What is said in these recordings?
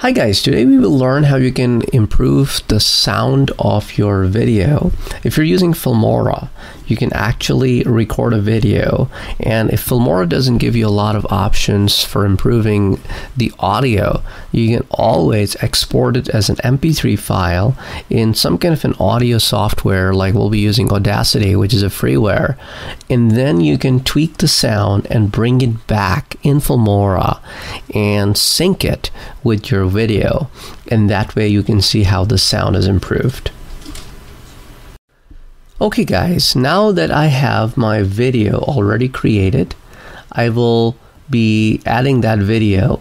Hi guys, today we will learn how you can improve the sound of your video. If you're using Filmora, you can actually record a video. And if Filmora doesn't give you a lot of options for improving the audio, you can always export it as an MP3 file in some kind of an audio software like we'll be using Audacity, which is a freeware, and then you can tweak the sound and bring it back in Filmora and sync it with your video and that way you can see how the sound is improved. Okay guys, now that I have my video already created, I will be adding that video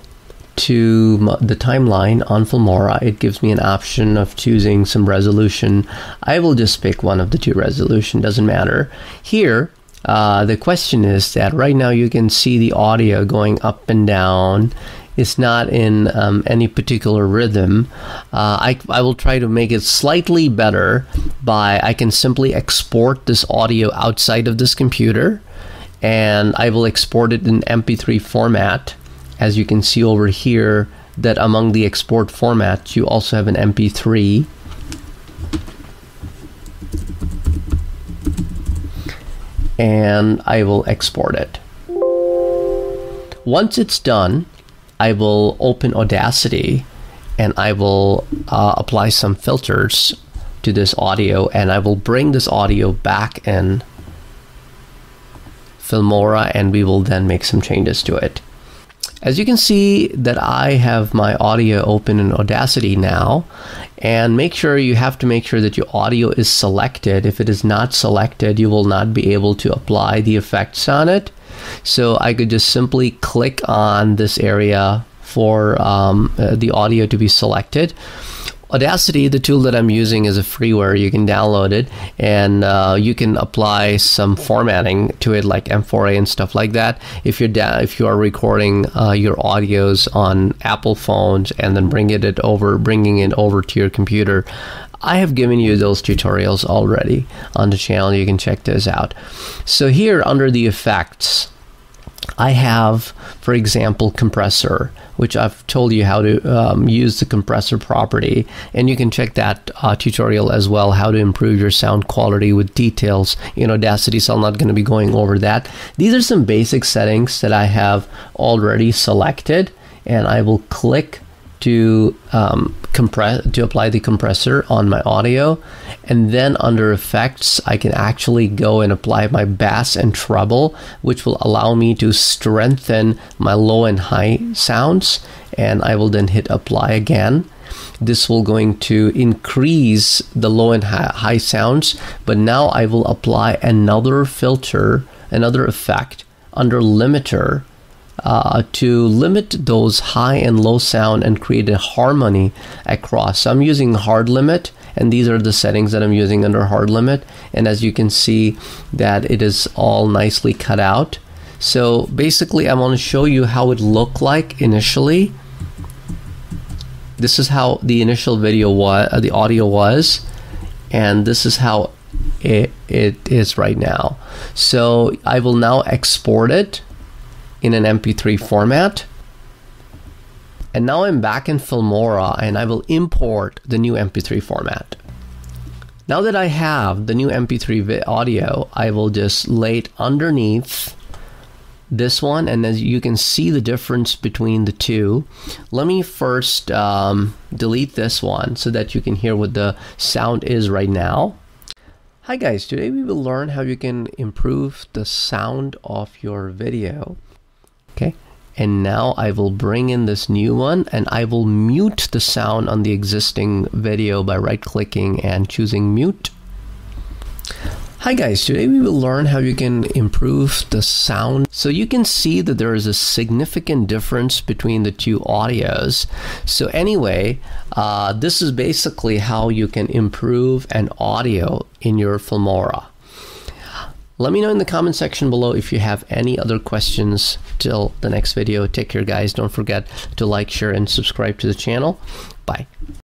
to the timeline on Filmora. It gives me an option of choosing some resolution. I will just pick one of the two resolution, doesn't matter. Here, uh, the question is that right now you can see the audio going up and down it's not in um, any particular rhythm. Uh, I, I will try to make it slightly better by I can simply export this audio outside of this computer and I will export it in MP3 format. As you can see over here, that among the export formats, you also have an MP3. And I will export it. Once it's done, I will open Audacity and I will uh, apply some filters to this audio and I will bring this audio back in Filmora and we will then make some changes to it. As you can see that I have my audio open in Audacity now and make sure you have to make sure that your audio is selected. If it is not selected, you will not be able to apply the effects on it. So I could just simply click on this area for um, uh, the audio to be selected. Audacity, the tool that I'm using, is a freeware. You can download it and uh, you can apply some formatting to it, like M4A and stuff like that. If you're if you are recording uh, your audios on Apple phones and then bringing it over, bringing it over to your computer, I have given you those tutorials already on the channel. You can check those out. So here under the effects, I have, for example, compressor, which I've told you how to um, use the compressor property. And you can check that uh, tutorial as well, how to improve your sound quality with details in Audacity. So I'm not going to be going over that. These are some basic settings that I have already selected. And I will click to um, compress to apply the compressor on my audio. And then under effects I can actually go and apply my bass and treble which will allow me to strengthen my low and high sounds. And I will then hit apply again. This will going to increase the low and high sounds but now I will apply another filter another effect under limiter uh, to limit those high and low sound and create a harmony across. So I'm using hard limit and these are the settings that I'm using under hard limit and as you can see that it is all nicely cut out. So basically I want to show you how it looked like initially. This is how the initial video was, uh, the audio was and this is how it, it is right now. So I will now export it in an MP3 format. And now I'm back in Filmora and I will import the new MP3 format. Now that I have the new MP3 audio, I will just lay it underneath this one and as you can see the difference between the two let me first um, delete this one so that you can hear what the sound is right now hi guys today we will learn how you can improve the sound of your video Okay. And now I will bring in this new one and I will mute the sound on the existing video by right clicking and choosing mute. Hi guys, today we will learn how you can improve the sound. So you can see that there is a significant difference between the two audios. So anyway, uh, this is basically how you can improve an audio in your Filmora. Let me know in the comment section below if you have any other questions till the next video. Take care guys. Don't forget to like, share, and subscribe to the channel. Bye.